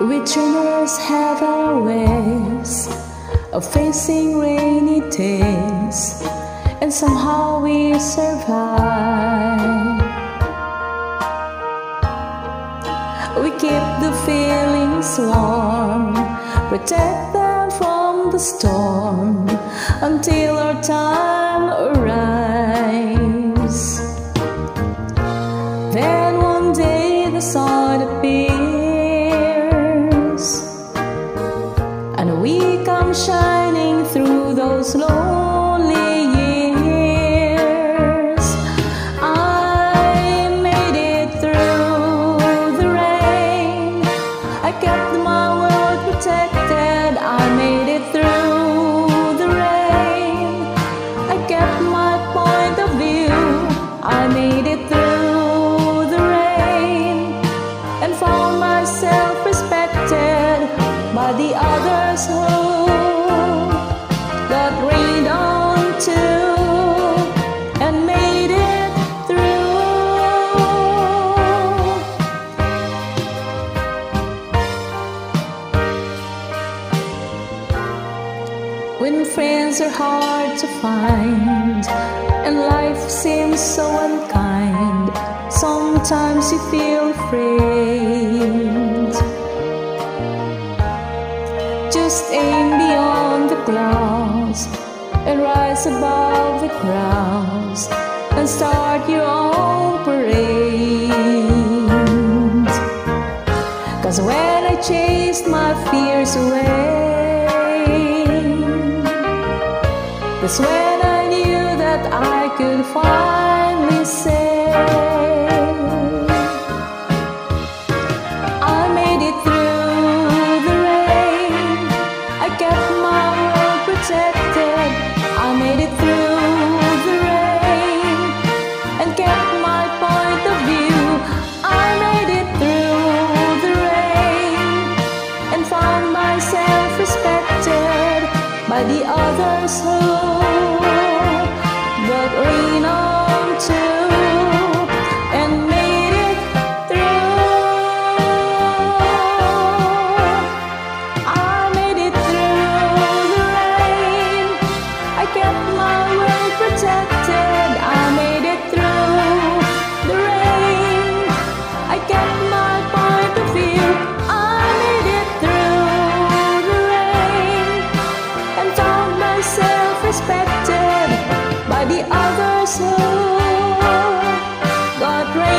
Winters have our ways of facing rainy days, and somehow we survive. We keep the feelings warm, protect them from the storm until our time got on too and made it through. When friends are hard to find and life seems so unkind, sometimes you feel afraid. Just aim beyond rise above the crowds and start your own parade. Cause when I chased my fears away, that's when I knew that I could finally say, by the others who rain on. our soul. God reign.